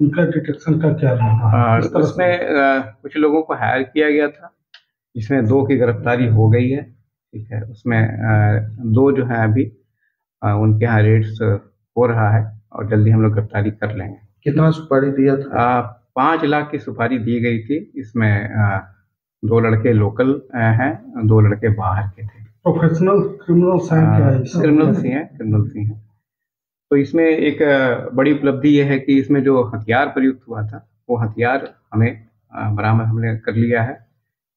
उनका डिटेक्शन का क्या रहा? और उसमें अ, कुछ लोगों को हायर किया गया था जिसमें दो की गिरफ्तारी हो गई है ठीक है? उसमें अ, दो जो है अभी अ, उनके यहाँ रेड्स हो रहा है और जल्दी हम लोग गिरफ्तारी कर लेंगे। कितना सुपारी दिया था? पाँच लाख की सुपारी दी गई थी इसमें दो लड़के लोकल हैं दो लड़के बाहर के थे। प्रोफेशनल क्रिमिनल्स हैं क्या इसमें? क्रिमिनल्स ही हैं क्रिमिनल्स ही हैं। तो इसमें एक बड़ी उपलब्धि यह है कि इसमें जो हथियार प्रयुक्त हुआ था वो हथियार हमें बरामद हमने कर लिया है।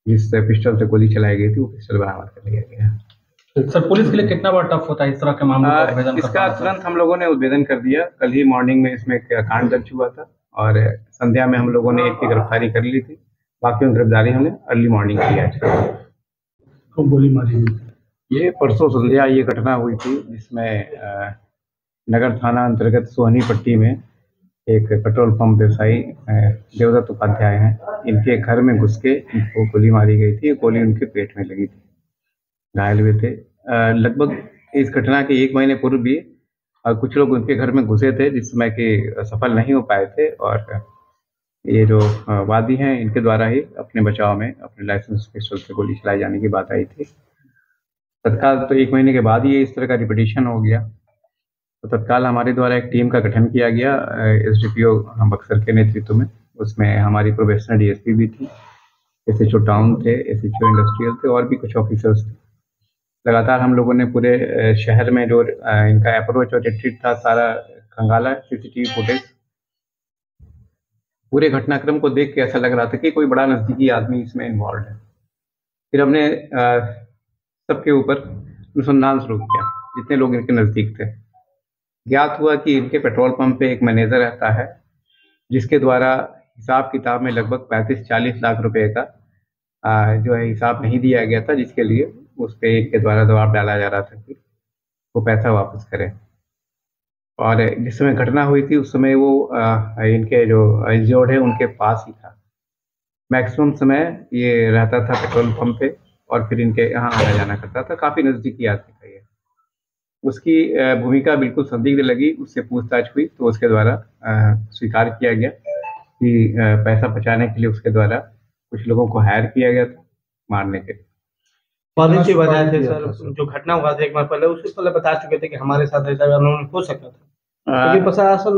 जिस पिस्टल से गोली चलाई गई थी वो पिस्टल बरामद कर लिया गया है। सर पुलिस के लिए कितना बड़ा टफ होता है इस तरह के मामलों इसका तुरंत हम लोगों ने उद्भेदन कर दिया। कल ही मॉर्निंग में इसमें एक कांड दर्ज हुआ था और संध्या में हम लोगों ने एक की गिरफ्तारी कर ली थी। बाकी की गिरफ्तारी हमने अर्ली मॉर्निंग की आज। गोली मारी ये परसों संध्या ये घटना हुई थी जिसमें नगर थाना अंतर्गत सोहनी पट्टी में एक पेट्रोल पंप व्यवसायी देवदत्त उपाध्याय हैं। इनके घर में घुस के इनको गोली मारी गई थी गोली उनके पेट में लगी थी। घायल हुए थे। लगभग इस घटना के एक महीने पूर्व भी कुछ लोग उनके घर में घुसे थे, जिस समय कि सफल नहीं हो पाए थे और ये जो वादी हैं, इनके द्वारा ही अपने बचाव में, अपने लाइसेंस पिस्टल से गोली चलाई जाने की बात आई थी। तत्काल तो एक महीने के बाद ही इस तरह का रिपीटिशन हो गया। तो तत्काल हमारे द्वारा एक टीम का गठन किया गया एस डी ओ बक्सर के नेतृत्व में। उसमें हमारी प्रोफेशनल डी एस पी भी थी एस एच टाउन थे एस एच इंडस्ट्रियल थे, और भी कुछ ऑफिसर्स थे। लगातार हम लोगों ने पूरे शहर में जो इनका अप्रोच और रिट्रीट था, सारा खंगाला सीसीटीवी फुटेज पूरे घटनाक्रम को देख के ऐसा लग रहा था कि कोई बड़ा नजदीकी आदमी इसमें इन्वॉल्व है। फिर हमने सबके ऊपर अनुसंधान शुरू किया, जितने लोग इनके नज़दीक थे। ज्ञात हुआ कि इनके पेट्रोल पंप पे एक मैनेजर रहता है जिसके द्वारा हिसाब किताब में लगभग पैंतीस चालीस लाख रुपए का आ, जो है हिसाब नहीं दिया गया था जिसके लिए उस पे इनके द्वारा दबाव डाला जा रहा था कि वो पैसा वापस करें। और जिस समय घटना हुई थी उस समय वो आ, इनके जो इंजोर्ड है उनके पास ही था। मैक्सिमम समय ये रहता था पेट्रोल पंप पे और फिर इनके यहाँ आना जाना करता था। काफ़ी नज़दीकी ये उसकी भूमिका बिल्कुल संदिग्ध लगी उससे पूछताछ हुई तो उसके द्वारा स्वीकार किया गया कि पैसा बचाने के लिए उसके द्वारा कुछ लोगों को हायर किया गया था मारने के। लिए पहले से बताए थे सर। जो घटना हुआ था एक बार पहले उससे पहले बता चुके थे कि हमारे साथ ऐसा उन्होंने हो सकता था। प्रशासन